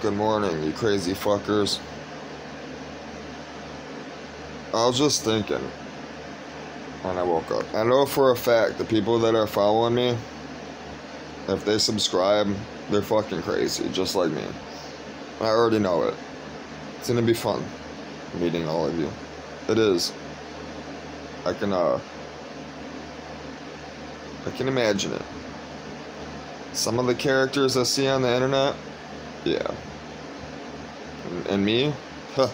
Good morning, you crazy fuckers. I was just thinking when I woke up. I know for a fact the people that are following me, if they subscribe, they're fucking crazy, just like me. I already know it. It's gonna be fun meeting all of you. It is. I can, uh, I can imagine it. Some of the characters I see on the internet, yeah. And, me, huh.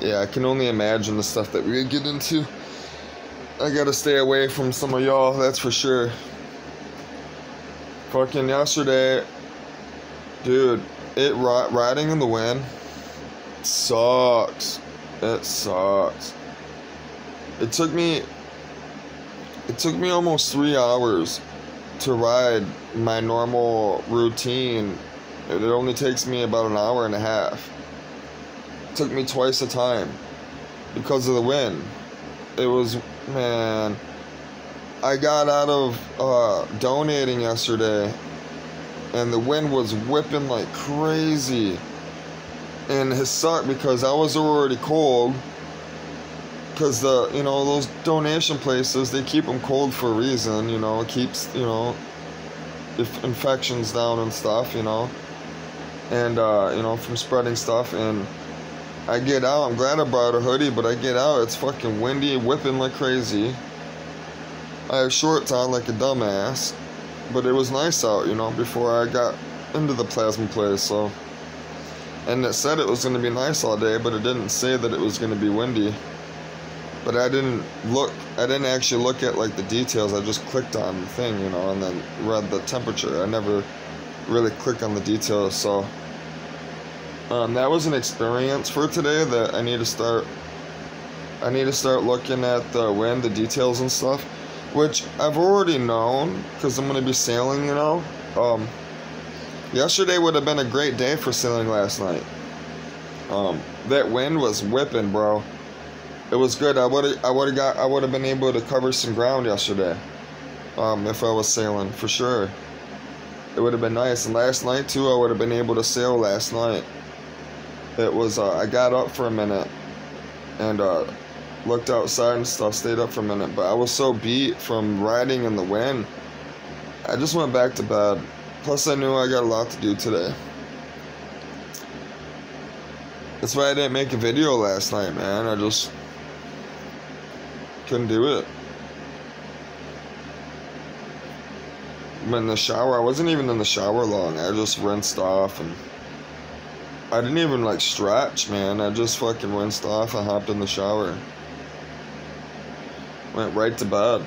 Yeah, I can only imagine the stuff that we get into. I gotta stay away from some of y'all, that's for sure. Fucking yesterday, dude, it riding in the wind sucks. It sucks. It took me it took me almost 3 hours to ride my normal routine. It only takes me about an hour and a half. It took me twice the time because of the wind. It was man I got out of uh, donating yesterday and the wind was whipping like crazy. And it sucked because I was already cold. Because the, you know, those donation places, they keep them cold for a reason, you know, it keeps, you know, if infections down and stuff, you know, and, uh, you know, from spreading stuff. And I get out, I'm glad I brought a hoodie, but I get out, it's fucking windy, whipping like crazy. I have shorts on like a dumbass, but it was nice out, you know, before I got into the plasma place, so. And it said it was going to be nice all day, but it didn't say that it was going to be windy. But I didn't look, I didn't actually look at like the details, I just clicked on the thing, you know, and then read the temperature. I never really click on the details, so. Um, that was an experience for today that I need to start, I need to start looking at the wind, the details and stuff which I've already known because I'm going to be sailing, you know. Um, yesterday would have been a great day for sailing last night. Um, that wind was whipping, bro. It was good. I would I would have got, I would have been able to cover some ground yesterday. Um, if I was sailing for sure. It would have been nice. And last night too, I would have been able to sail last night. It was. Uh, I got up for a minute, and uh, looked outside and stuff, stayed up for a minute, but I was so beat from riding in the wind. I just went back to bed. Plus, I knew I got a lot to do today. That's why I didn't make a video last night, man. I just couldn't do it. In the shower. I wasn't even in the shower long. I just rinsed off and I didn't even like stretch, man. I just fucking rinsed off and hopped in the shower. Went right to bed.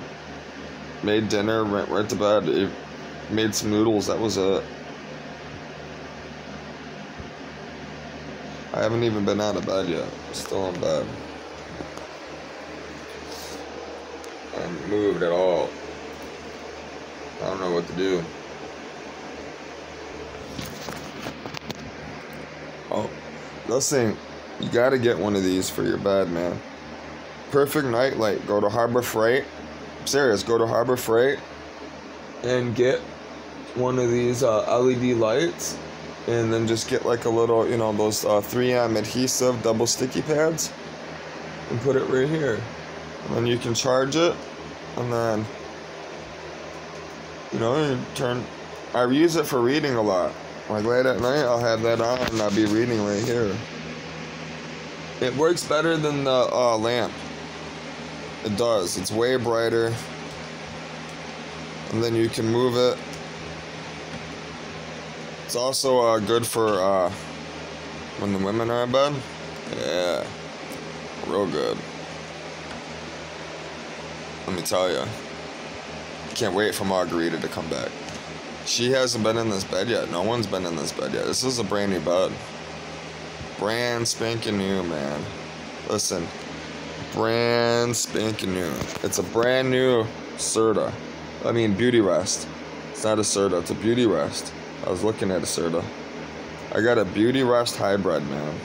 Made dinner, went right to bed. It made some noodles, that was it. I haven't even been out of bed yet. Still in bed. I haven't moved at all. I don't know what to do. Oh, listen, you gotta get one of these for your bed, man perfect nightlight. Go to Harbor Freight. I'm serious, go to Harbor Freight and get one of these uh, LED lights and then just get like a little, you know, those uh, 3M adhesive double sticky pads and put it right here. And then you can charge it and then, you know, turn. I use it for reading a lot. Like late at night, I'll have that on and I'll be reading right here. It works better than the uh, lamp. It does. It's way brighter. And then you can move it. It's also uh, good for uh, when the women are in bed. Yeah. Real good. Let me tell you. Can't wait for Margarita to come back. She hasn't been in this bed yet. No one's been in this bed yet. This is a brand new bed. Brand spanking new, man. Listen, brand spanking new. It's a brand new Serta. I mean, Beautyrest. It's not a Serta, it's a Beautyrest. I was looking at a Serta. I got a Beautyrest hybrid, man.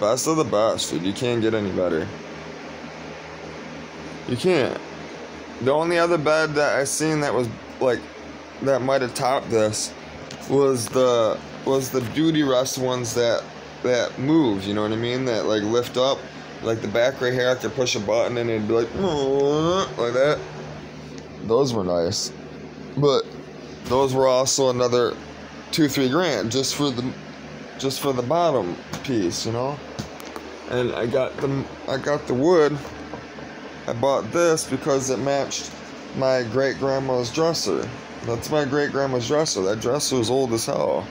Best of the best, dude. You can't get any better. You can't. The only other bed that I seen that was like that might have topped this was the was the Beautyrest ones that that move. You know what I mean? That like lift up, like the back right here. I could push a button and it'd be like like that. Those were nice, but those were also another two three grand just for the just for the bottom piece. You know. And I got the I got the wood. I bought this because it matched my great grandma's dresser. That's my great grandma's dresser. That dresser is old as hell.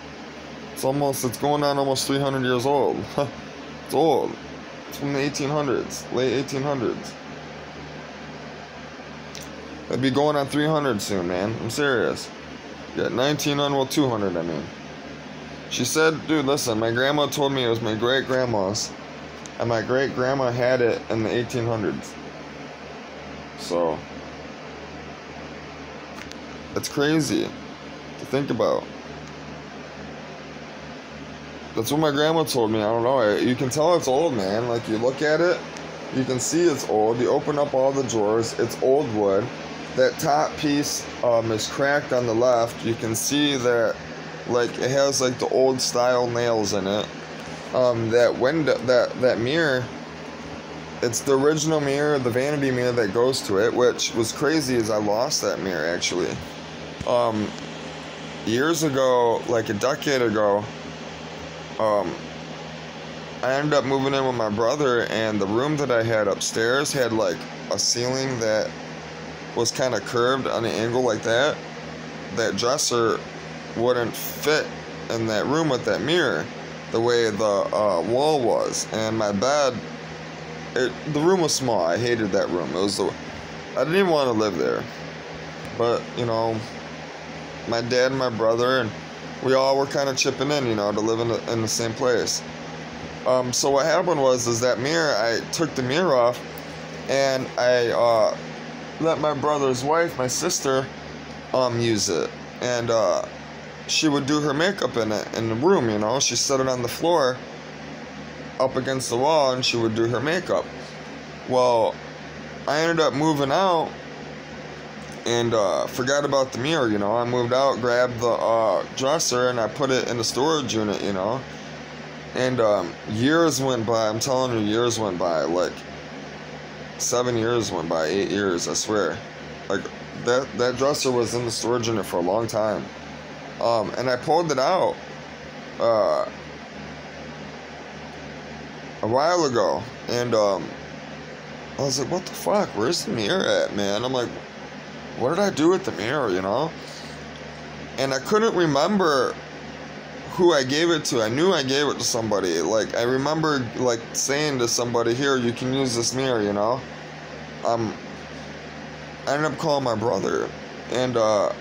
It's almost, it's going on almost 300 years old. it's old. It's from the 1800s, late 1800s. It'd be going on 300 soon, man. I'm serious. Yeah, 1900, well, 200, I mean. She said, dude, listen, my grandma told me it was my great grandma's, and my great grandma had it in the 1800s. So, it's crazy to think about. That's what my grandma told me. I don't know. You can tell it's old, man. Like you look at it, you can see it's old. You open up all the drawers, it's old wood. That top piece um, is cracked on the left. You can see that, like it has like the old style nails in it. Um, that window, that that mirror, it's the original mirror, the vanity mirror that goes to it. Which was crazy, is I lost that mirror actually. Um, years ago, like a decade ago, um, I ended up moving in with my brother, and the room that I had upstairs had like a ceiling that was kind of curved on an angle like that. That dresser wouldn't fit in that room with that mirror the way the uh, wall was, and my bed. It, the room was small. I hated that room. It was the, I didn't even want to live there, but you know, my dad and my brother and we all were kind of chipping in, you know, to live in the, in the same place. Um, so what happened was, is that mirror, I took the mirror off, and I uh, let my brother's wife, my sister, um, use it, and uh, she would do her makeup in it in the room, you know. She set it on the floor, up against the wall, and she would do her makeup. Well, I ended up moving out and uh, forgot about the mirror. You know, I moved out, grabbed the uh, dresser, and I put it in the storage unit. You know, and um, years went by. I'm telling you, years went by. Like seven years went by, eight years. I swear. Like that that dresser was in the storage unit for a long time, um, and I pulled it out. Uh, a while ago, and um, I was like, "What the fuck? Where's the mirror at, man?" I'm like, what did I do with the mirror, you know? And I couldn't remember who I gave it to. I knew I gave it to somebody. Like I remember like saying to somebody, "Here, you can use this mirror," you know. Um I ended up calling my brother and uh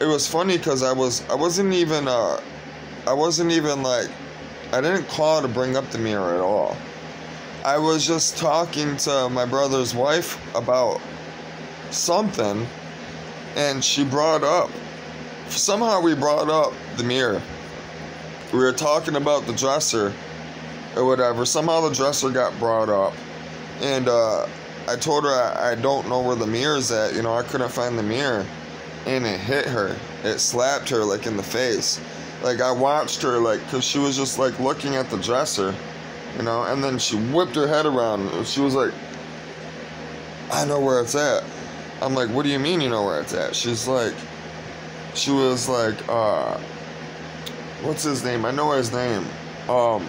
it was funny cuz I was I wasn't even uh I wasn't even like I didn't call to bring up the mirror at all. I was just talking to my brother's wife about something and she brought up somehow we brought up the mirror. We were talking about the dresser or whatever. Somehow the dresser got brought up and uh, i told her I, I don't know where the mirror's at you know i couldn't find the mirror and it hit her. It slapped her like in the face like i watched her like because she was just like looking at the dresser you know and then she whipped her head around she was like i know where it's at I'm like, what do you mean you know where it's at? She's like, she was like, uh, what's his name? I know his name. Um,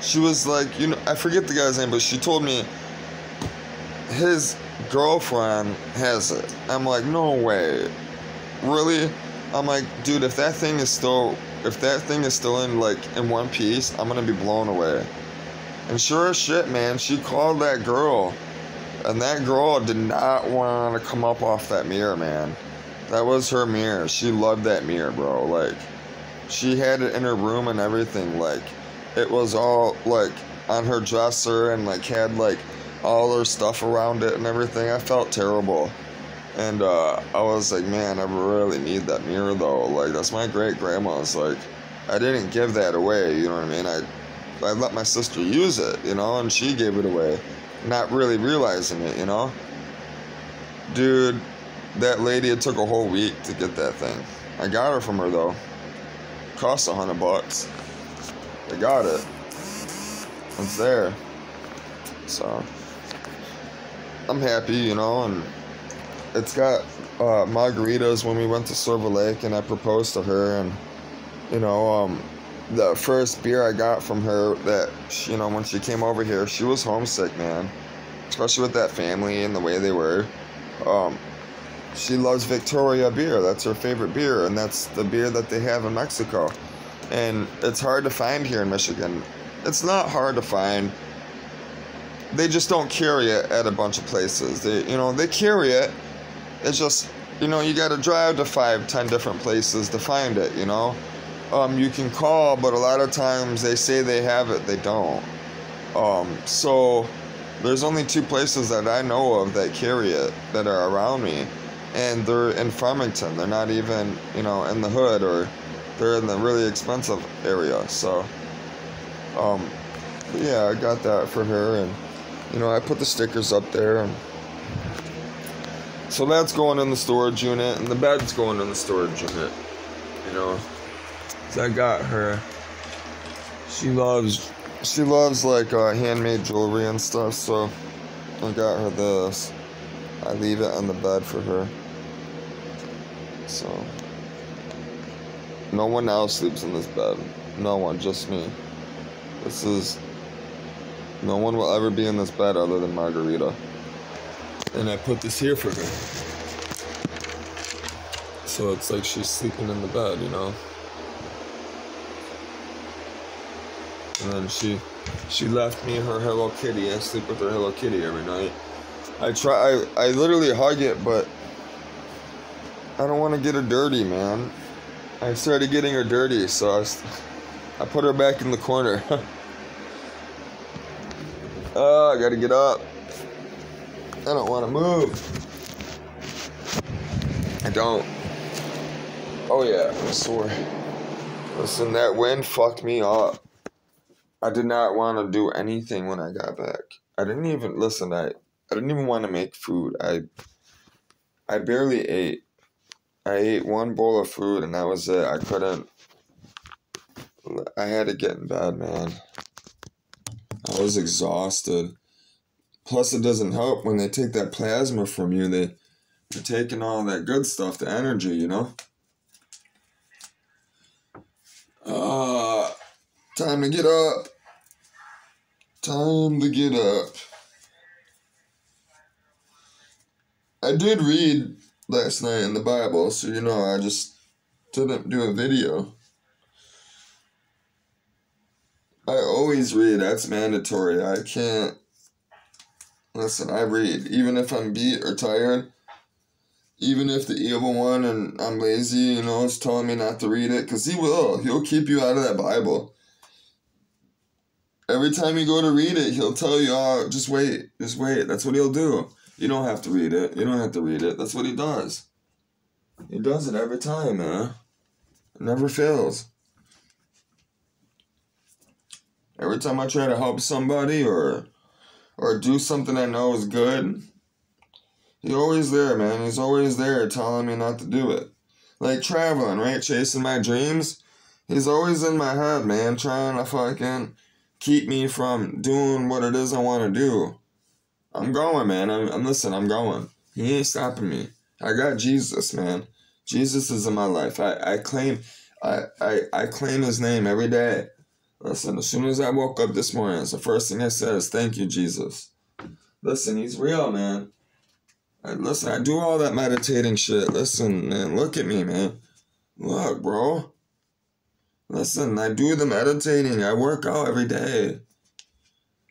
she was like, you know, I forget the guy's name, but she told me his girlfriend has it. I'm like, no way. Really? I'm like, dude, if that thing is still, if that thing is still in like in one piece, I'm gonna be blown away. And sure as shit, man, she called that girl and that girl did not want to come up off that mirror, man. That was her mirror. She loved that mirror, bro. Like, she had it in her room and everything. Like, it was all, like, on her dresser and, like, had, like, all her stuff around it and everything. I felt terrible. And, uh, I was like, man, I really need that mirror, though. Like, that's my great grandma's. Like, I didn't give that away, you know what I mean? I, I let my sister use it, you know, and she gave it away not really realizing it, you know? Dude, that lady, it took a whole week to get that thing. I got her from her though. Cost a hundred bucks. I got it. It's there. So I'm happy, you know, and it's got uh, Margarita's when we went to Silver Lake and I proposed to her and you know, um, the first beer I got from her that you know when she came over here, she was homesick, man. Especially with that family and the way they were. Um, she loves Victoria beer. That's her favorite beer, and that's the beer that they have in Mexico. And it's hard to find here in Michigan. It's not hard to find. They just don't carry it at a bunch of places. They, you know, they carry it. It's just, you know, you got to drive to five, ten different places to find it. You know, um, you can call, but a lot of times they say they have it, they don't. Um, so there's only two places that I know of that carry it that are around me, and they're in Farmington. They're not even, you know, in the hood or they're in the really expensive area. So, um, yeah, I got that for her, and you know, I put the stickers up there, and so that's going in the storage unit, and the bed's going in the storage unit. You know, so I got her. She loves, she loves like uh, handmade jewelry and stuff. So I got her this. I leave it on the bed for her. So. No one else sleeps in this bed. No one, just me. This is. No one will ever be in this bed other than Margarita. And I put this here for her. So it's like she's sleeping in the bed, you know? And then she she left me her Hello Kitty. I sleep with her Hello Kitty every night. I try I, I literally hug it, but I don't want to get her dirty, man. I started getting her dirty, so I, I put her back in the corner. oh, I gotta get up. I don't want to move. I don't. Oh yeah, I'm sore. Listen, that wind fucked me up. I did not want to do anything when I got back. I didn't even listen. I I didn't even want to make food. I I barely ate. I ate one bowl of food and that was it. I couldn't. I had to get in bed, man. I was exhausted. Plus, it doesn't help when they take that plasma from you. They, they're taking all that good stuff, the energy, you know? Uh, time to get up. Time to get up. I did read last night in the Bible, so you know, I just didn't do a video. I always read, that's mandatory. I can't. Listen, I read. Even if I'm beat or tired, even if the evil one and I'm lazy, you know, is telling me not to read it, because he will. He'll keep you out of that Bible. Every time you go to read it, he'll tell you, oh, just wait, just wait. That's what he'll do. You don't have to read it. You don't have to read it. That's what he does. He does it every time, man. It never fails. Every time I try to help somebody or or do something I know is good, he's always there, man. He's always there telling me not to do it. Like traveling, right? Chasing my dreams. He's always in my head, man, trying to fucking keep me from doing what it is I want to do. I'm going, man. I'm, I'm listen, I'm going. He ain't stopping me. I got Jesus, man. Jesus is in my life. I, I claim I, I I claim his name every day. Listen, as soon as I woke up this morning, it's the first thing I said is thank you, Jesus. Listen, he's real, man. I, listen, I do all that meditating shit. Listen, man, look at me, man. Look, bro. Listen, I do the meditating. I work out every day.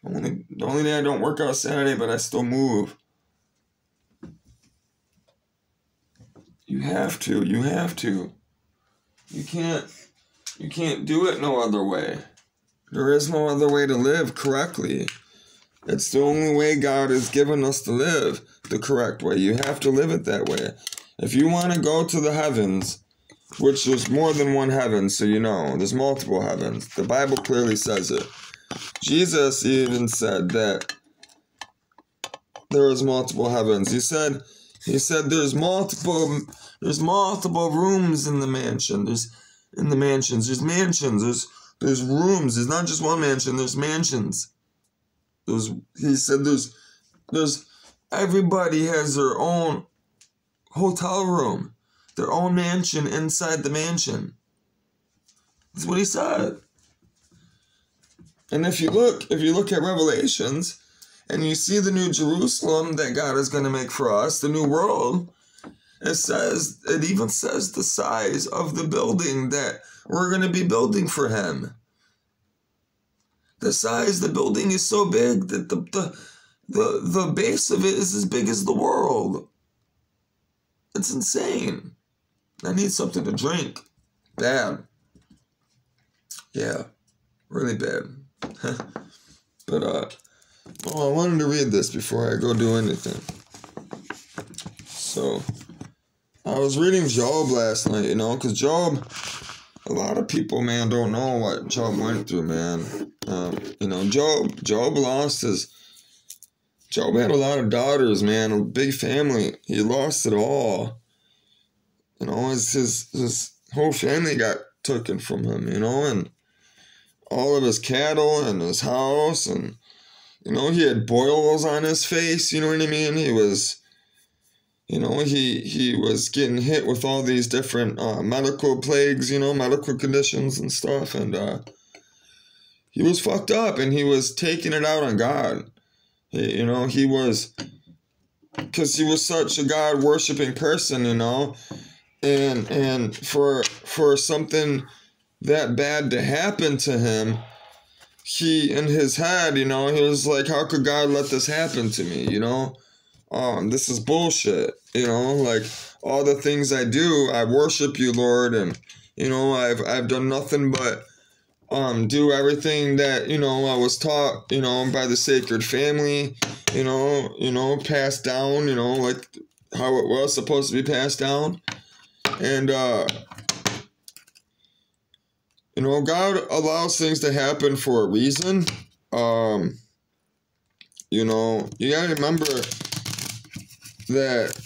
Only the only day I don't work out Saturday, but I still move. You have to. You have to. You can't. You can't do it no other way. There is no other way to live correctly. It's the only way God has given us to live the correct way. You have to live it that way. If you want to go to the heavens, which there's more than one heaven, so you know, there's multiple heavens. The Bible clearly says it. Jesus even said that there is multiple heavens. He said He said there's multiple there's multiple rooms in the mansion. There's in the mansions. There's mansions. There's there's rooms. There's not just one mansion. There's mansions. There's he said there's there's everybody has their own hotel room, their own mansion inside the mansion. That's what he said. And if you look, if you look at Revelations, and you see the new Jerusalem that God is going to make for us, the new world, it says, it even says the size of the building that we're going to be building for Him. The size, the building is so big that the, the, the, the base of it is as big as the world. It's insane. I need something to drink. Bad. Yeah, really bad. but, uh, Oh, I wanted to read this before I go do anything. So, I was reading Job last night, you know, because Job, a lot of people, man, don't know what Job went through, man. Um, you know, Job, Job lost his, Job had a lot of daughters, man, a big family. He lost it all. You know, his, his, his whole family got taken from him, you know, and all of his cattle and his house and you know, he had boils on his face, you know what I mean? He was you know, he he was getting hit with all these different uh, medical plagues, you know, medical conditions and stuff and uh he was fucked up and he was taking it out on God. He, you know, he was because he was such a God worshiping person, you know, and and for for something that bad to happen to him, he in his head, you know, he was like, How could God let this happen to me? You know? Um, this is bullshit. You know, like all the things I do, I worship you, Lord, and you know, I've I've done nothing but um do everything that, you know, I was taught, you know, by the sacred family, you know, you know, passed down, you know, like how it was supposed to be passed down. And uh you know, God allows things to happen for a reason. Um, you know, you gotta remember that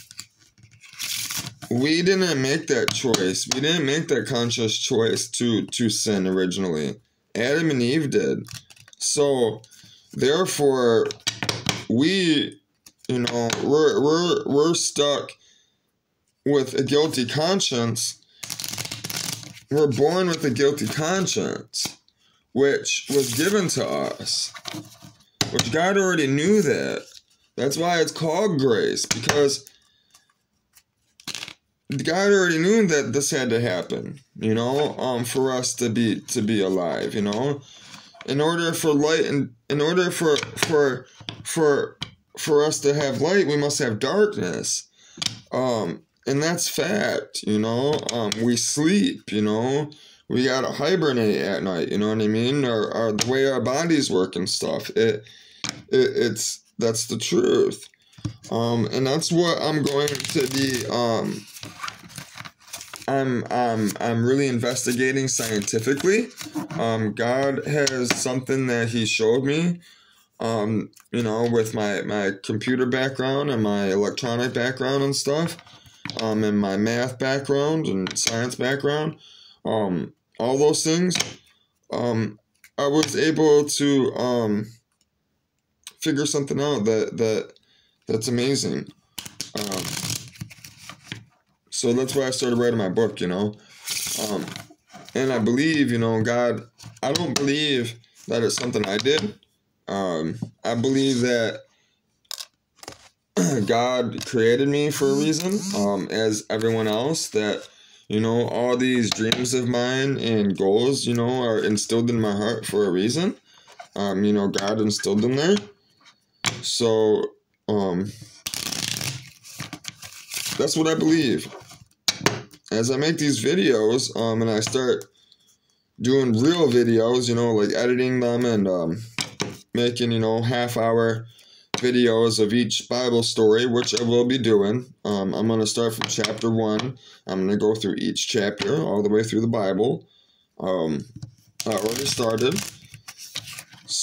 we didn't make that choice. We didn't make that conscious choice to to sin originally. Adam and Eve did. So, therefore, we, you know, we're we're we're stuck with a guilty conscience we're born with a guilty conscience, which was given to us, which God already knew that. That's why it's called grace, because God already knew that this had to happen, you know, um, for us to be to be alive, you know. In order for light and in order for for for for us to have light, we must have darkness. Um, and that's fact, you know. Um, we sleep, you know. We gotta hibernate at night, you know what I mean? Or, or the way our bodies work and stuff. It, it it's that's the truth. Um, and that's what I'm going to be. Um, I'm I'm I'm really investigating scientifically. Um, God has something that He showed me. Um, you know, with my my computer background and my electronic background and stuff um, in my math background and science background, um, all those things, um, I was able to um, figure something out that that that's amazing. Um, so that's why I started writing my book, you know. Um, and I believe, you know, God. I don't believe that it's something I did. Um, I believe that God created me for a reason, um, as everyone else. That you know, all these dreams of mine and goals, you know, are instilled in my heart for a reason. Um, you know, God instilled them there. So, um, that's what I believe. As I make these videos, um, and I start doing real videos, you know, like editing them and um, making, you know, half hour videos of each Bible story, which I will be doing. Um, I'm going to start from chapter 1. I'm going to go through each chapter all the way through the Bible. Um, I already started.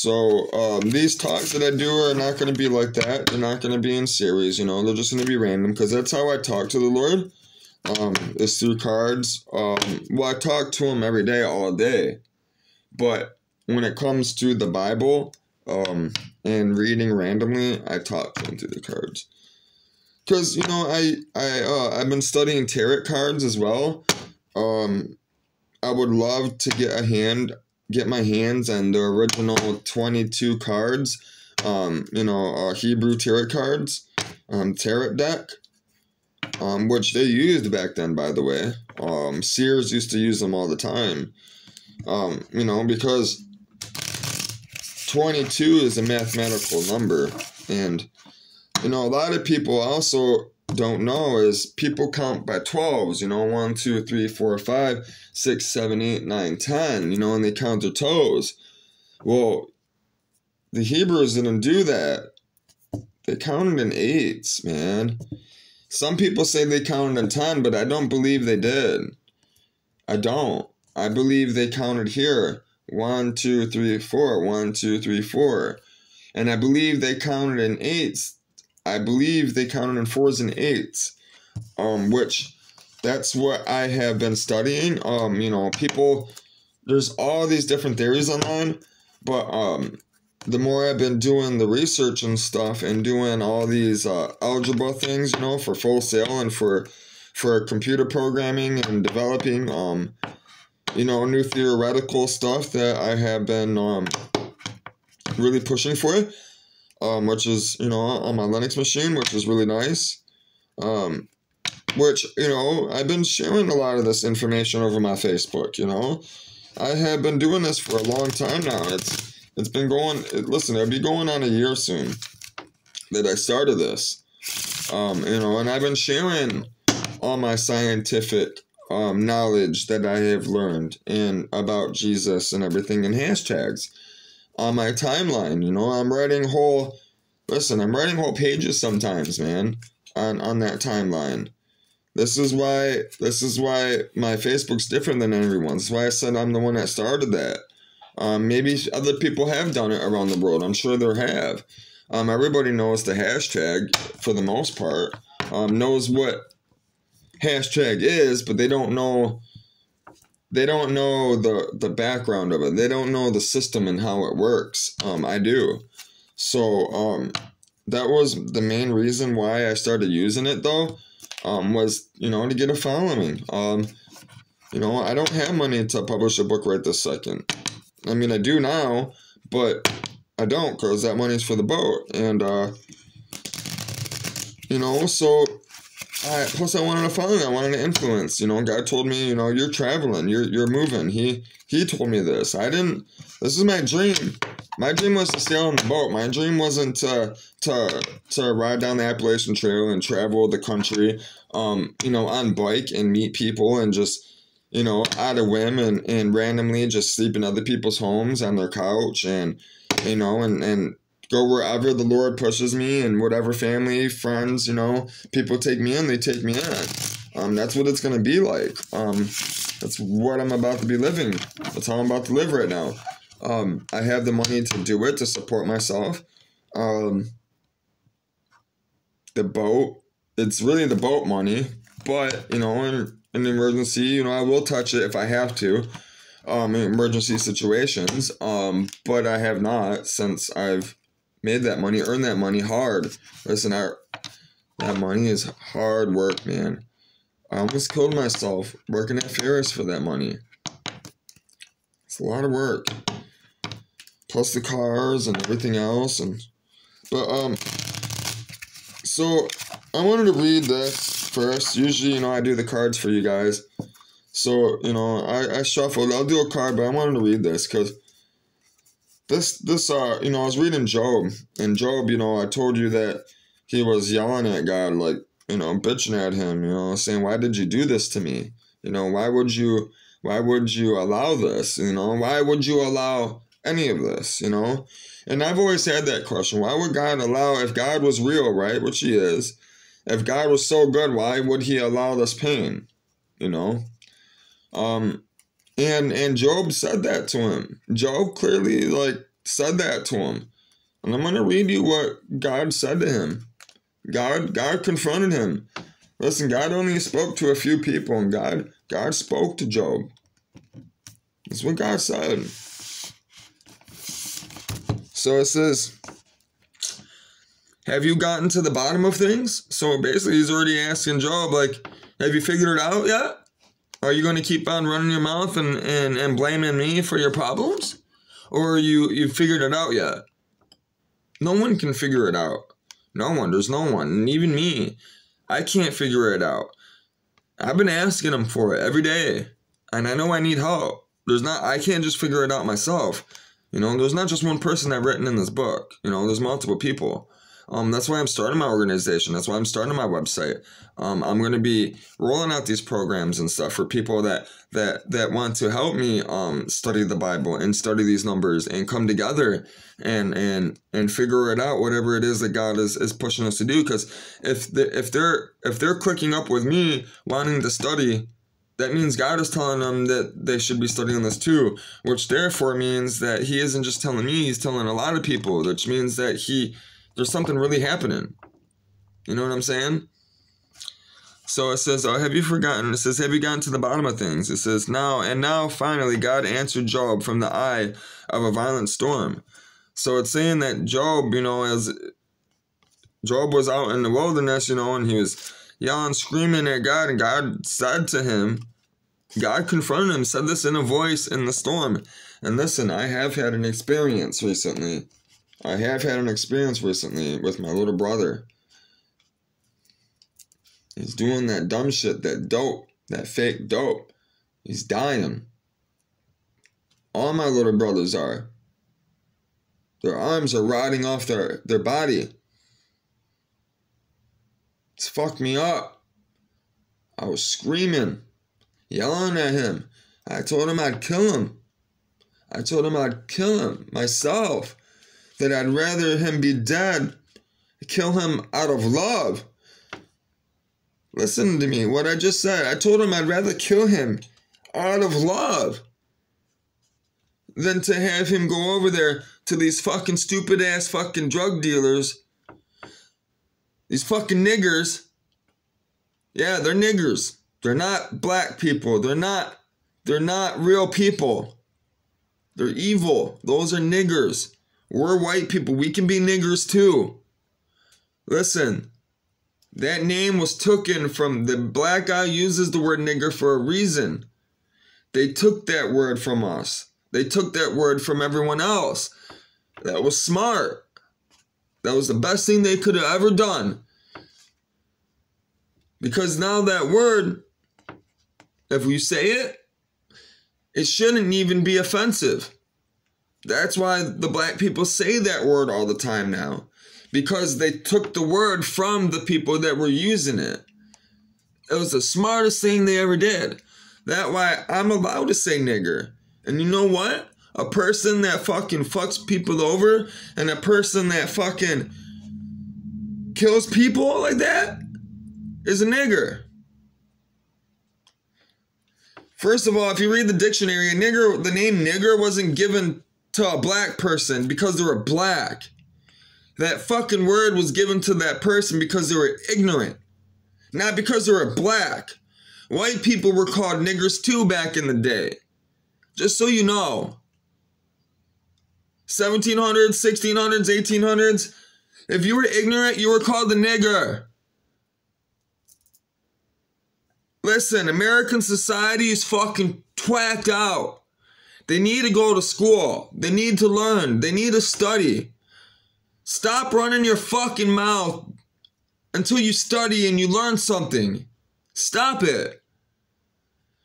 So um, these talks that I do are not going to be like that. They're not going to be in series, you know. They're just going to be random because that's how I talk to the Lord. Um, is through cards. Um, well, I talk to him every day, all day. But when it comes to the Bible um, and reading randomly, I talk to him through the cards. Cause you know I I uh, I've been studying tarot cards as well. Um, I would love to get a hand get my hands on the original 22 cards, um, you know, uh, Hebrew tarot cards, um, tarot deck, um, which they used back then, by the way. Um, seers used to use them all the time, um, you know, because 22 is a mathematical number. And, you know, a lot of people also don't know is people count by 12s, you know, 1, 2, 3, 4, 5, 6, 7, 8, 9, 10, you know, and they count their toes. Well, the Hebrews didn't do that. They counted in eights, man. Some people say they counted in 10, but I don't believe they did. I don't. I believe they counted here. One, two, three, four. One, two, three, four. And I believe they counted in eights I believe they counted in fours and eights, um, which that's what I have been studying. Um, you know, people, there's all these different theories online, but um, the more I've been doing the research and stuff and doing all these uh, algebra things, you know, for Full Sail and for for computer programming and developing, um, you know, new theoretical stuff that I have been um, really pushing for um, which is you know on my Linux machine, which is really nice. Um, which you know I've been sharing a lot of this information over my Facebook. You know, I have been doing this for a long time now. It's it's been going. Listen, it'll be going on a year soon that I started this. Um, you know, and I've been sharing all my scientific um, knowledge that I have learned and about Jesus and everything in hashtags on my timeline. You know, I'm writing whole listen, I'm writing whole pages sometimes, man, on on that timeline. This is why this is why my Facebook's different than everyone's. That's why I said I'm the one that started that. Um, maybe other people have done it around the world. I'm sure there have. Um, everybody knows the hashtag for the most part. Um, knows what hashtag is, but they don't know they don't know the the background of it. They don't know the system and how it works. Um, I do. So um, that was the main reason why I started using it though. Um, was you know to get a following. Um, you know I don't have money to publish a book right this second. I mean I do now, but I don't because that money's for the boat and uh, you know so I, plus, I wanted a following. I wanted an influence. You know, God told me, you know, you're traveling, you're you're moving. He he told me this. I didn't. This is my dream. My dream was to sail on the boat. My dream wasn't to to to ride down the Appalachian Trail and travel the country, um, you know, on bike and meet people and just, you know, out of whim and, and randomly just sleep in other people's homes on their couch and, you know, and and go wherever the Lord pushes me and whatever family, friends, you know, people take me in, they take me in. Um, that's what it's gonna be like. Um, that's what I'm about to be living. That's how I'm about to live right now. Um, I have the money to do it to support myself. Um, the boat, it's really the boat money, but you know, in an emergency, you know, I will touch it if I have to. Um, in emergency situations. Um, but I have not since I've made that money, earned that money hard. Listen, I, that money is hard work, man. I almost killed myself working at Ferris for that money. It's a lot of work. Plus the cars and everything else and but um so I wanted to read this first. Usually, you know, I do the cards for you guys. So, you know, I, I shuffled. I'll do a card, but I wanted to read this because this this uh you know I was reading Job and Job you know I told you that he was yelling at God like you know bitching at him you know saying why did you do this to me? You know why would you why would you allow this? You know why would you allow any of this? You know? And I've always had that question why would God allow if God was real right which he is if God was so good why would he allow this pain? You know? Um and and Job said that to him. Job clearly like said that to him. And I'm going to read you what God said to him. God God confronted him. Listen, God only spoke to a few people and God God spoke to Job. That's what God said. So it says, Have you gotten to the bottom of things? So basically he's already asking Job, like, have you figured it out yet? Are you going to keep on running your mouth and, and, and blaming me for your problems? Or you you figured it out yet? No one can figure it out. No one. There's no one. And even me, I can't figure it out. I've been asking him for it every day. And I know I need help. There's not I can't just figure it out myself. You know, there's not just one person I've written in this book. You know, there's multiple people. Um, that's why I'm starting my organization. That's why I'm starting my website. Um, I'm going to be rolling out these programs and stuff for people that that that want to help me um, study the Bible and study these numbers and come together and and and figure it out, whatever it is that God is, is pushing us to do. Because if the, if they're if they're clicking up with me wanting to study, that means God is telling them that they should be studying this too, which therefore means that He isn't just telling me; He's telling a lot of people, which means that He there's something really happening. You know what I'm saying? So it says, Oh, have you forgotten? It says, Have you gotten to the bottom of things? It says, Now, and now finally, God answered Job from the eye of a violent storm. So it's saying that Job, you know, as Job was out in the wilderness, you know, and he was yelling, screaming at God, and God said to him, God confronted him, said this in a voice in the storm. And listen, I have had an experience recently I have had an experience recently with my little brother. He's doing that dumb shit, that dope, that fake dope. He's dying. All my little brothers are. Their arms are rotting off their, their body. It's fucked me up. I was screaming, yelling at him. I told him I'd kill him. I told him I'd kill him myself that I'd rather him be dead, kill him out of love. Listen to me, what I just said. I told him I'd rather kill him out of love than to have him go over there to these fucking stupid ass fucking drug dealers. These fucking niggers. Yeah, they're niggers. They're not black people. They're not they're not real people. They're evil. Those are niggers. We're white people. We can be niggers too. Listen, that name was taken from the black guy uses the word nigger for a reason. They took that word from us. They took that word from everyone else. That was smart. That was the best thing they could have ever done. Because now that word, if we say it, it shouldn't even be offensive. That's why the black people say that word all the time now. Because they took the word from the people that were using it. It was the smartest thing they ever did. That why I'm allowed to say nigger. And you know what? A person that fucking fucks people over and a person that fucking kills people like that is a nigger. First of all, if you read the dictionary, nigger, the name nigger wasn't given to a black person because they were black. That fucking word was given to that person because they were ignorant, not because they were black. White people were called niggers too back in the day. Just so you know. 1700s, 1600s, 1800s. If you were ignorant, you were called the nigger. Listen, American society is fucking twacked out. They need to go to school. They need to learn. They need to study. Stop running your fucking mouth until you study and you learn something. Stop it.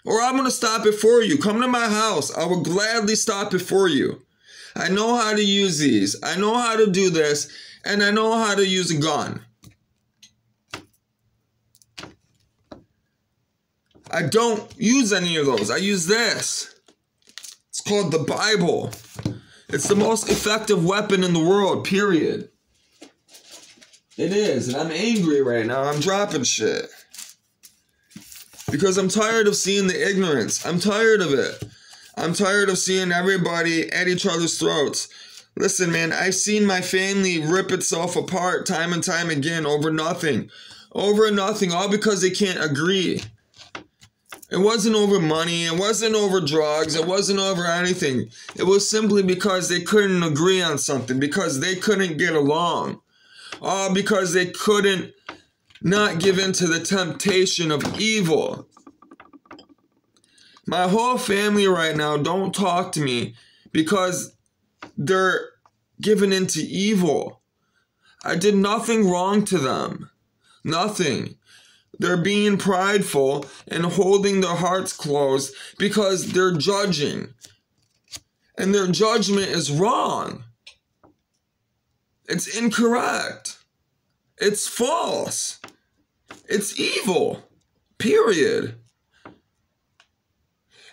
Or I'm going to stop it for you. Come to my house. I will gladly stop it for you. I know how to use these. I know how to do this. And I know how to use a gun. I don't use any of those. I use this. Called the Bible. It's the most effective weapon in the world, period. It is, and I'm angry right now. I'm dropping shit. Because I'm tired of seeing the ignorance. I'm tired of it. I'm tired of seeing everybody at each other's throats. Listen, man, I've seen my family rip itself apart time and time again over nothing. Over nothing, all because they can't agree. It wasn't over money, it wasn't over drugs, it wasn't over anything. It was simply because they couldn't agree on something, because they couldn't get along. All because they couldn't not give in to the temptation of evil. My whole family right now don't talk to me because they're given into evil. I did nothing wrong to them. Nothing. They're being prideful and holding their hearts closed because they're judging. And their judgment is wrong. It's incorrect. It's false. It's evil. Period.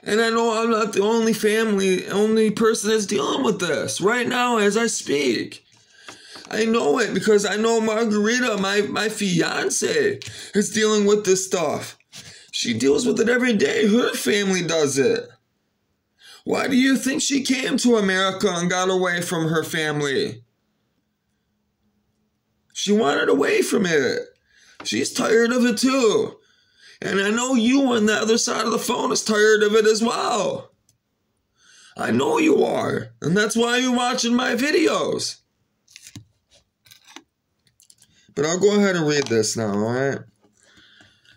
And I know I'm not the only family, only person that's dealing with this right now as I speak. I know it because I know Margarita, my, my fiance, is dealing with this stuff. She deals with it every day. Her family does it. Why do you think she came to America and got away from her family? She wanted away from it. She's tired of it too. And I know you on the other side of the phone is tired of it as well. I know you are. And that's why you're watching my videos. But I'll go ahead and read this now, alright?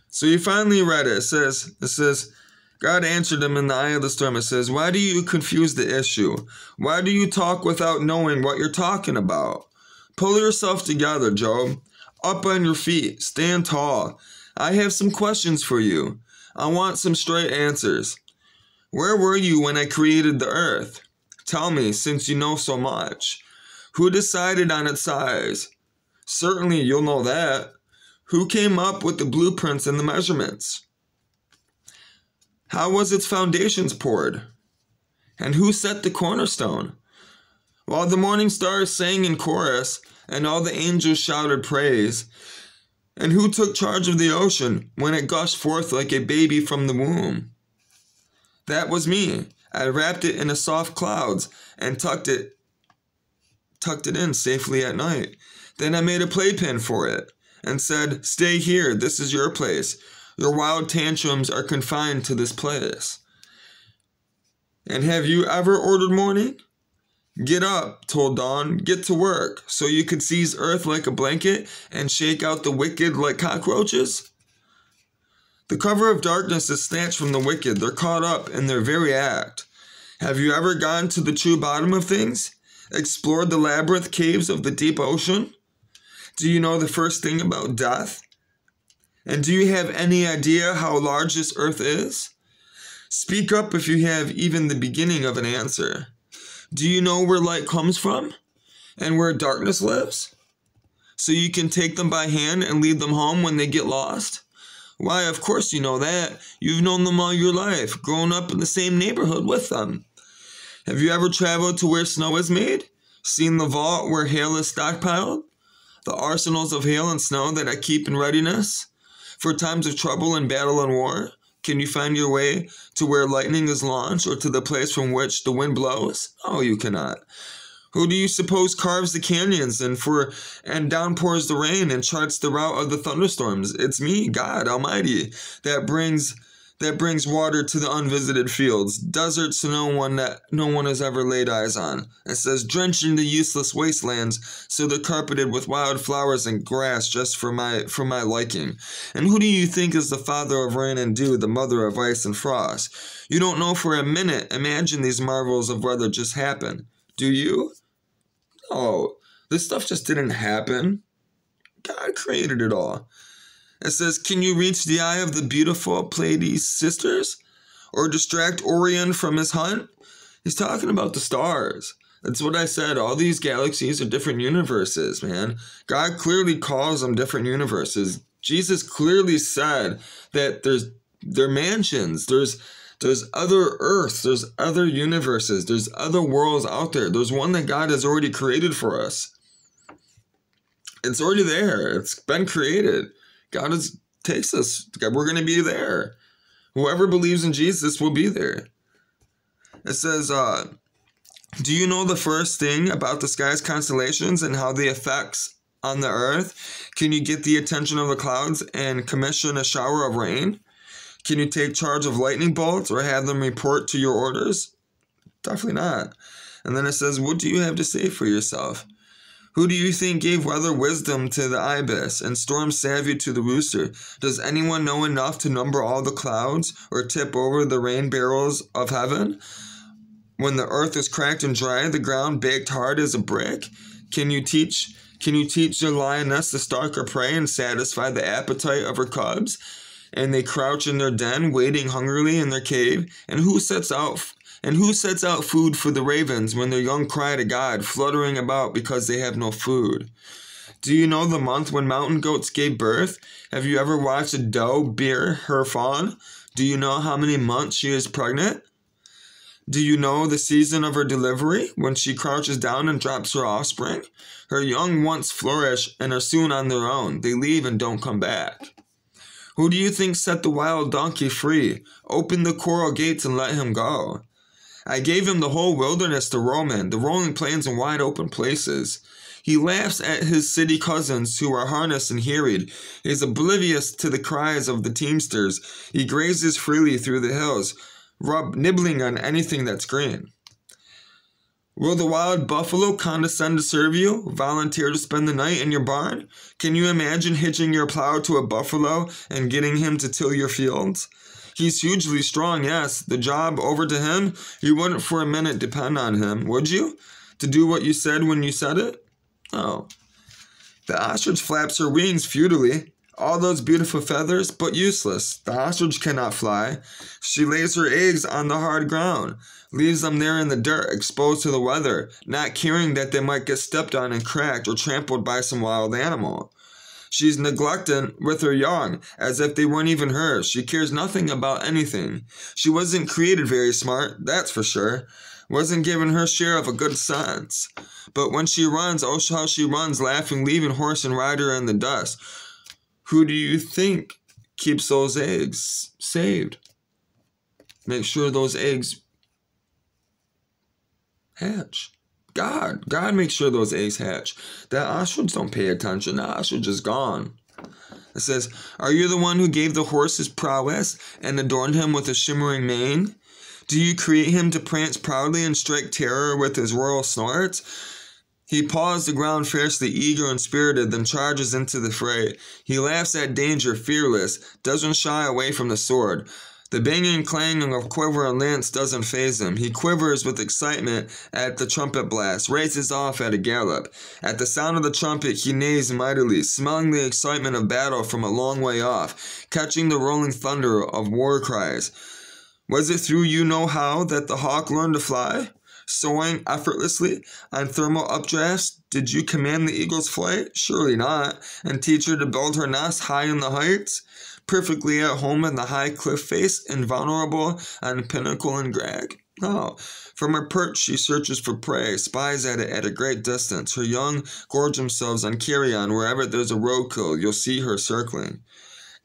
So you finally read it. It says, it says, God answered him in the eye of the storm. It says, Why do you confuse the issue? Why do you talk without knowing what you're talking about? Pull yourself together, Job. Up on your feet. Stand tall. I have some questions for you. I want some straight answers. Where were you when I created the earth? Tell me, since you know so much. Who decided on its size? Certainly you'll know that. Who came up with the blueprints and the measurements? How was its foundations poured? And who set the cornerstone? While the morning stars sang in chorus, and all the angels shouted praise, and who took charge of the ocean when it gushed forth like a baby from the womb? That was me. I wrapped it in the soft clouds and tucked it tucked it in safely at night. Then I made a playpen for it and said, Stay here, this is your place. Your wild tantrums are confined to this place. And have you ever ordered morning? Get up, told Dawn. Get to work, so you could seize earth like a blanket and shake out the wicked like cockroaches? The cover of darkness is snatched from the wicked. They're caught up in their very act. Have you ever gone to the true bottom of things? Explored the labyrinth caves of the deep ocean? Do you know the first thing about death? And do you have any idea how large this earth is? Speak up if you have even the beginning of an answer. Do you know where light comes from? And where darkness lives? So you can take them by hand and lead them home when they get lost? Why, of course you know that. You've known them all your life, grown up in the same neighborhood with them. Have you ever traveled to where snow is made? Seen the vault where hail is stockpiled? The arsenals of hail and snow that I keep in readiness? For times of trouble and battle and war? Can you find your way to where lightning is launched or to the place from which the wind blows? Oh, you cannot. Who do you suppose carves the canyons and for and downpours the rain and charts the route of the thunderstorms? It's me, God Almighty, that brings that brings water to the unvisited fields, deserts no one that no one has ever laid eyes on. It says, drenching the useless wastelands, so they're carpeted with wild flowers and grass just for my for my liking. And who do you think is the father of rain and dew, the mother of ice and frost? You don't know for a minute. Imagine these marvels of weather just happen. Do you? No, this stuff just didn't happen. God created it all. It says, Can you reach the eye of the beautiful Pleiades sisters? Or distract Orion from his hunt? He's talking about the stars. That's what I said. All these galaxies are different universes, man. God clearly calls them different universes. Jesus clearly said that there's they're mansions. There's there's other earths, there's other universes, there's other worlds out there. There's one that God has already created for us. It's already there. It's been created. God is, takes us. We're going to be there. Whoever believes in Jesus will be there. It says, uh, Do you know the first thing about the sky's constellations and how they affects on the earth? Can you get the attention of the clouds and commission a shower of rain? Can you take charge of lightning bolts or have them report to your orders? Definitely not. And then it says, What do you have to say for yourself? Who do you think gave weather wisdom to the ibis and storm savvy to the rooster? Does anyone know enough to number all the clouds or tip over the rain barrels of heaven? When the earth is cracked and dry, the ground baked hard as a brick? Can you teach can you teach the lioness to stalk her prey and satisfy the appetite of her cubs? And they crouch in their den, waiting hungrily in their cave. And who sets out and who sets out food for the ravens when their young cry to God, fluttering about because they have no food? Do you know the month when mountain goats gave birth? Have you ever watched a doe bear her fawn? Do you know how many months she is pregnant? Do you know the season of her delivery when she crouches down and drops her offspring? Her young once flourish and are soon on their own. They leave and don't come back. Who do you think set the wild donkey free? Open the coral gates and let him go. I gave him the whole wilderness to roam in, the rolling plains and wide open places. He laughs at his city cousins who are harnessed and harried. He is oblivious to the cries of the teamsters. He grazes freely through the hills, rub nibbling on anything that's green. Will the wild buffalo condescend to serve you, volunteer to spend the night in your barn? Can you imagine hitching your plow to a buffalo and getting him to till your fields? He's hugely strong, yes. The job over to him, you wouldn't for a minute depend on him, would you? To do what you said when you said it? Oh. The ostrich flaps her wings futilely. All those beautiful feathers, but useless. The ostrich cannot fly. She lays her eggs on the hard ground, leaves them there in the dirt, exposed to the weather, not caring that they might get stepped on and cracked or trampled by some wild animal. She's neglected with her young, as if they weren't even hers. She cares nothing about anything. She wasn't created very smart, that's for sure. Wasn't given her share of a good sense. But when she runs, oh how she runs, laughing, leaving horse and rider in the dust. Who do you think keeps those eggs saved? Make sure those eggs hatch. God. God makes sure those eggs hatch. The ostrich don't pay attention. The ostrich is gone. It says, Are you the one who gave the horse his prowess and adorned him with a shimmering mane? Do you create him to prance proudly and strike terror with his royal snorts? He paws the ground fiercely, eager and spirited, then charges into the fray. He laughs at danger, fearless, doesn't shy away from the sword. The banging clanging of quiver and lance doesn't faze him. He quivers with excitement at the trumpet blast, races off at a gallop. At the sound of the trumpet, he neighs mightily, smelling the excitement of battle from a long way off, catching the rolling thunder of war cries. Was it through you know how that the hawk learned to fly? Soaring effortlessly on thermal updrafts, did you command the eagle's flight? Surely not, and teach her to build her nest high in the heights? Perfectly at home in the high cliff face, invulnerable on pinnacle and crag. No, oh, from her perch she searches for prey, spies at it at a great distance. Her young gorge themselves on carrion wherever there's a roadkill. You'll see her circling.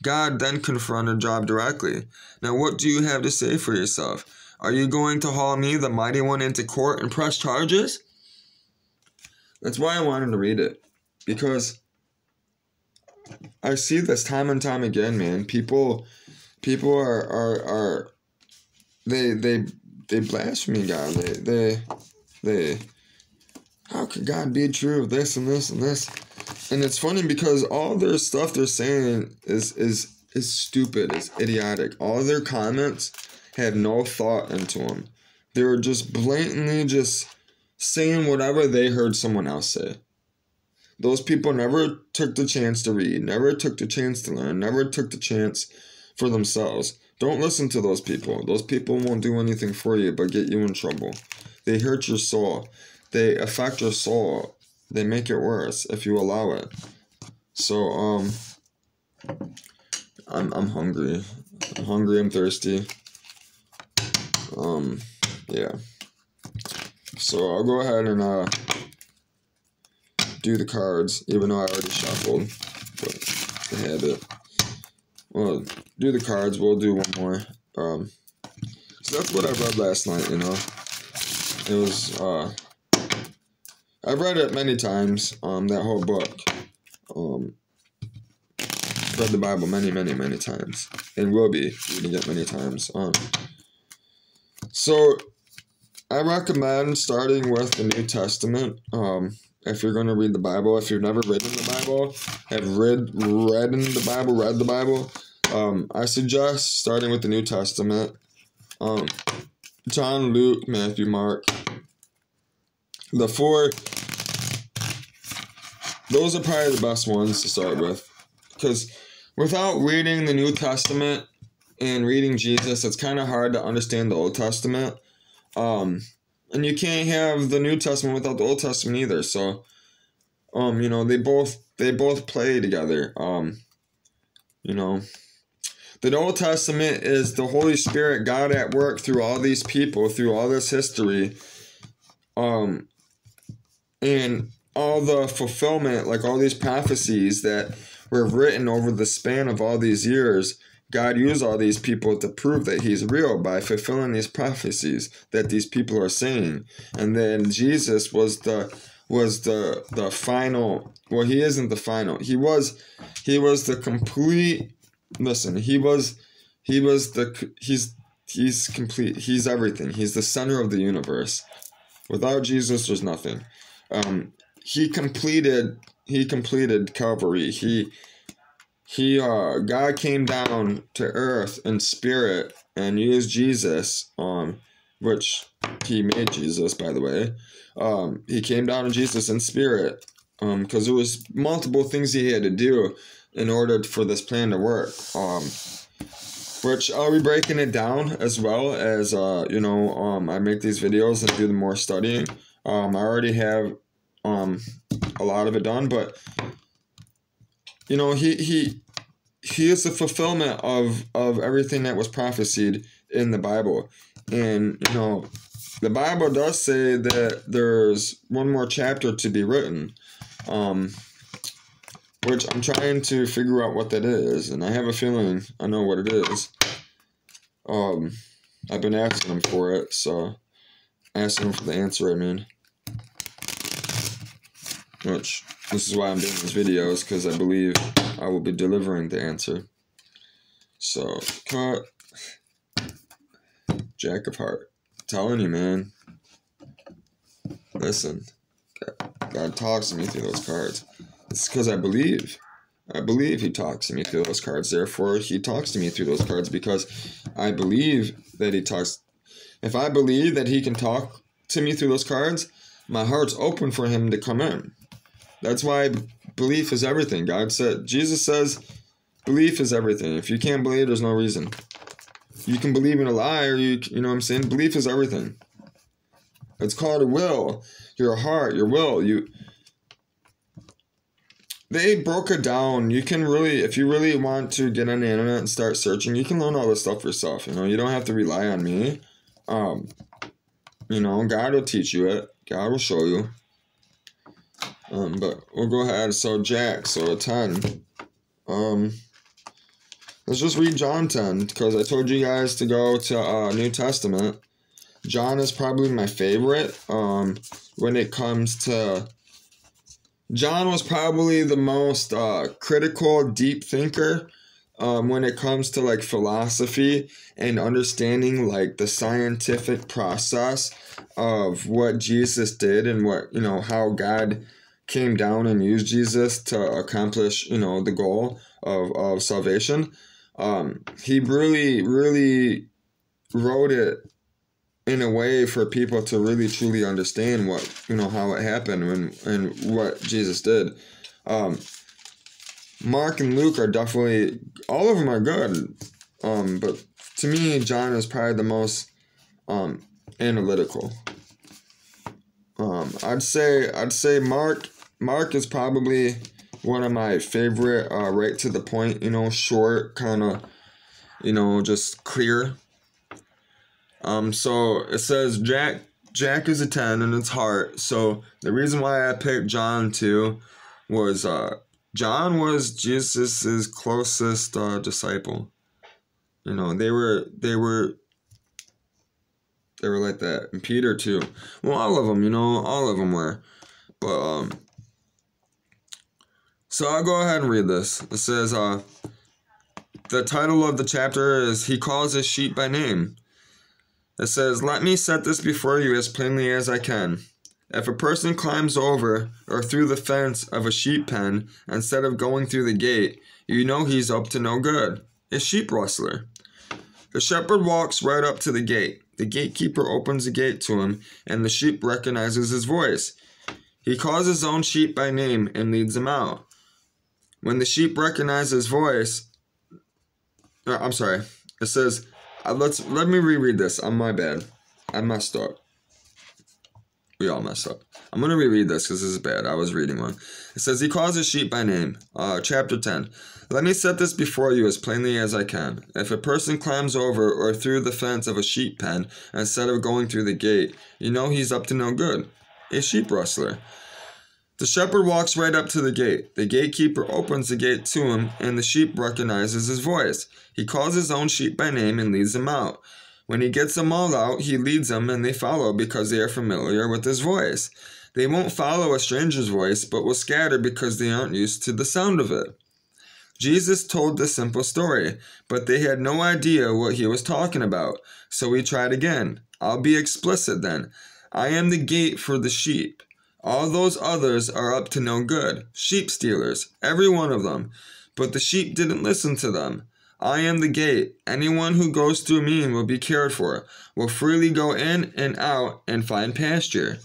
God then confronted Job directly. Now, what do you have to say for yourself? Are you going to haul me, the mighty one, into court and press charges? That's why I wanted to read it. Because I see this time and time again, man. People, people are are are, they they they blaspheme God. They they they. How could God be true of this and this and this? And it's funny because all their stuff they're saying is is is stupid, is idiotic. All their comments had no thought into them. They were just blatantly just saying whatever they heard someone else say. Those people never took the chance to read, never took the chance to learn, never took the chance for themselves. Don't listen to those people. Those people won't do anything for you but get you in trouble. They hurt your soul. They affect your soul. They make it worse if you allow it. So, um, I'm, I'm hungry. I'm hungry, I'm thirsty. Um, yeah. So I'll go ahead and, uh, do the cards, even though I already shuffled. But the habit. Well, do the cards. We'll do one more. Um, so that's what I read last night, you know. It was uh, I've read it many times. Um, that whole book. Um, read the Bible many, many, many times, and will be reading it many times. Um, so I recommend starting with the New Testament. Um, if you're going to read the Bible, if you've never read in the Bible, have read read in the Bible, read the Bible, um, I suggest starting with the New Testament. Um, John, Luke, Matthew, Mark. The four, those are probably the best ones to start with. Because without reading the New Testament and reading Jesus, it's kind of hard to understand the Old Testament. Um, and you can't have the New Testament without the Old Testament either. So, um, you know, they both they both play together. Um, you know, the Old Testament is the Holy Spirit, God at work through all these people, through all this history, um, and all the fulfillment, like all these prophecies that were written over the span of all these years God used all these people to prove that he's real by fulfilling these prophecies that these people are saying. And then Jesus was the was the the final well he isn't the final. He was he was the complete listen, he was he was the he's he's complete he's everything. He's the center of the universe. Without Jesus there's nothing. Um he completed he completed Calvary. He he uh God came down to earth in spirit and used Jesus um which he made Jesus by the way. Um he came down to Jesus in spirit um because there was multiple things he had to do in order for this plan to work um which I'll be breaking it down as well as uh you know um I make these videos and do the more studying. Um I already have um a lot of it done but you know he he he is the fulfillment of of everything that was prophesied in the bible. And you know the bible does say that there's one more chapter to be written um which i'm trying to figure out what that is and i have a feeling i know what it is. Um i've been asking him for it so asking him for the answer i mean which this is why I'm doing these videos because I believe I will be delivering the answer. So, cut. Jack of Heart. I'm telling you, man. Listen. God talks to me through those cards. It's because I believe. I believe he talks to me through those cards. Therefore, he talks to me through those cards because I believe that he talks. If I believe that he can talk to me through those cards, my heart's open for him to come in. That's why belief is everything. God said, Jesus says, belief is everything. If you can't believe, there's no reason. You can believe in a lie, or you, you know what I'm saying? Belief is everything. It's called a will, your heart, your will. You, they broke it down. You can really, if you really want to get on the internet and start searching, you can learn all this stuff yourself. You know, you don't have to rely on me. Um, you know, God will teach you it. God will show you. Um, but we'll go ahead. So Jack, so a 10. Um, let's just read John 10 because I told you guys to go to uh, New Testament. John is probably my favorite um, when it comes to. John was probably the most uh, critical, deep thinker um, when it comes to like philosophy and understanding like the scientific process of what Jesus did and what, you know, how God came down and used Jesus to accomplish, you know, the goal of, of salvation. Um, he really, really wrote it in a way for people to really truly understand what you know how it happened and and what Jesus did. Um, Mark and Luke are definitely all of them are good, um, but to me, John is probably the most um, analytical. Um, I'd say I'd say Mark Mark is probably one of my favorite, uh, right to the point, you know, short, kind of, you know, just clear. Um, so it says Jack Jack is a 10 in its heart. So the reason why I picked John too was uh John was Jesus's closest uh, disciple. You know, they were they were They were like that. And Peter, too. Well, all of them, you know, all of them were. But, um, so I'll go ahead and read this. It says, uh, the title of the chapter is He Calls His Sheep by Name. It says, Let me set this before you as plainly as I can. If a person climbs over or through the fence of a sheep pen instead of going through the gate, you know he's up to no good. A sheep rustler. The shepherd walks right up to the gate. The gatekeeper opens the gate to him, and the sheep recognizes his voice. He calls his own sheep by name and leads them out. When the sheep recognize his voice, uh, I'm sorry. It says, uh, let's let me reread this. On my bad. I messed up. We all messed up. I'm gonna reread this because this is bad. I was reading one. It says he calls his sheep by name. Uh, chapter 10. Let me set this before you as plainly as I can. If a person climbs over or through the fence of a sheep pen instead of going through the gate, you know he's up to no good. A sheep rustler. The shepherd walks right up to the gate. The gatekeeper opens the gate to him, and the sheep recognizes his voice. He calls his own sheep by name and leads them out. When he gets them all out, he leads them, and they follow because they are familiar with his voice. They won't follow a stranger's voice, but will scatter because they aren't used to the sound of it. Jesus told the simple story, but they had no idea what he was talking about, so he tried again. I'll be explicit then. I am the gate for the sheep. All those others are up to no good, sheep stealers, every one of them. But the sheep didn't listen to them. I am the gate. Anyone who goes through me will be cared for, will freely go in and out and find pasture.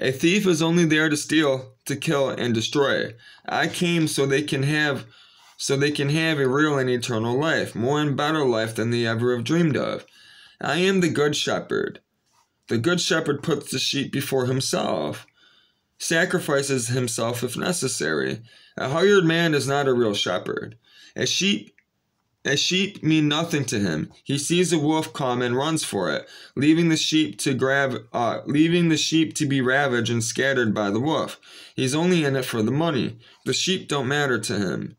A thief is only there to steal, to kill, and destroy. I came so they can have so they can have a real and eternal life, more and better life than they ever have dreamed of. I am the good shepherd. The good shepherd puts the sheep before himself sacrifices himself if necessary. A hired man is not a real shepherd. A sheep a sheep mean nothing to him. He sees a wolf come and runs for it, leaving the sheep to grab uh, leaving the sheep to be ravaged and scattered by the wolf. He's only in it for the money. The sheep don't matter to him.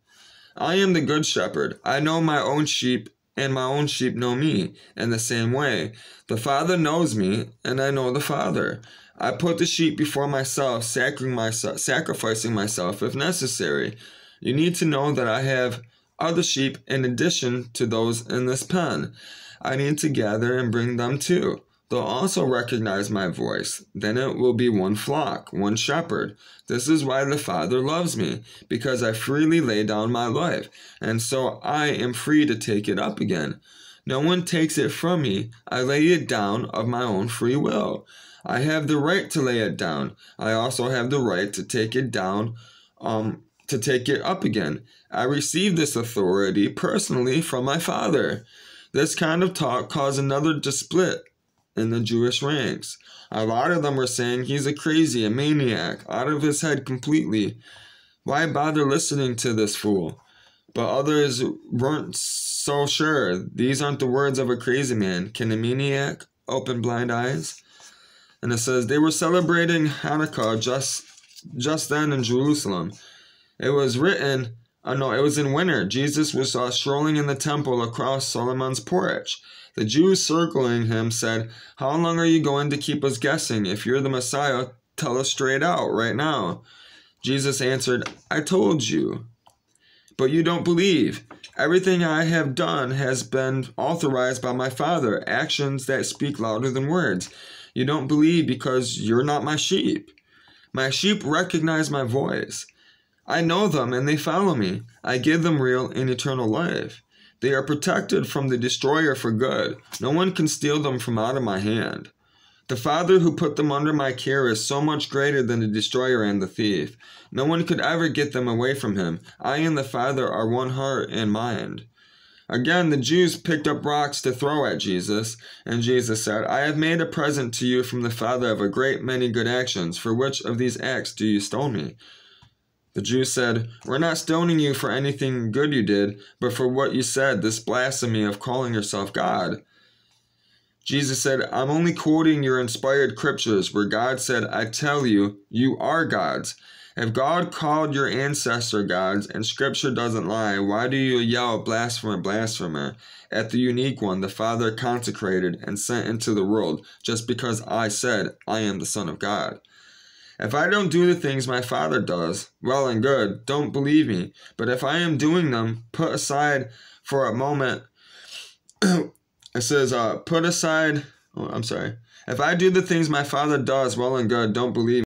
I am the good shepherd. I know my own sheep and my own sheep know me in the same way. The Father knows me, and I know the Father. I put the sheep before myself, sacrificing myself if necessary. You need to know that I have other sheep in addition to those in this pen. I need to gather and bring them too. They'll also recognize my voice. Then it will be one flock, one shepherd. This is why the Father loves me, because I freely lay down my life, and so I am free to take it up again. No one takes it from me. I lay it down of my own free will. I have the right to lay it down. I also have the right to take it down, um, to take it up again. I received this authority personally from my father. This kind of talk caused another split in the Jewish ranks. A lot of them were saying he's a crazy, a maniac, out of his head completely. Why bother listening to this fool? But others weren't so sure. These aren't the words of a crazy man. Can a maniac open blind eyes? And it says they were celebrating Hanukkah just just then in Jerusalem. It was written, uh, no, it was in winter. Jesus was uh, strolling in the temple across Solomon's porch. The Jews circling him said, How long are you going to keep us guessing? If you're the Messiah, tell us straight out right now. Jesus answered, I told you, but you don't believe. Everything I have done has been authorized by my Father, actions that speak louder than words. You don't believe because you're not my sheep. My sheep recognize my voice. I know them and they follow me. I give them real and eternal life. They are protected from the destroyer for good. No one can steal them from out of my hand. The Father who put them under my care is so much greater than the destroyer and the thief. No one could ever get them away from him. I and the Father are one heart and mind. Again, the Jews picked up rocks to throw at Jesus, and Jesus said, I have made a present to you from the Father of a great many good actions. For which of these acts do you stone me? The Jews said, We're not stoning you for anything good you did, but for what you said, this blasphemy of calling yourself God. Jesus said, I'm only quoting your inspired scriptures where God said, I tell you, you are gods. If God called your ancestor gods and scripture doesn't lie, why do you yell blasphemer, blasphemer at the unique one the Father consecrated and sent into the world just because I said I am the Son of God? If I don't do the things my Father does, well and good, don't believe me. But if I am doing them, put aside for a moment. it says, uh, put aside. Oh, I'm sorry. If I do the things my Father does, well and good, don't believe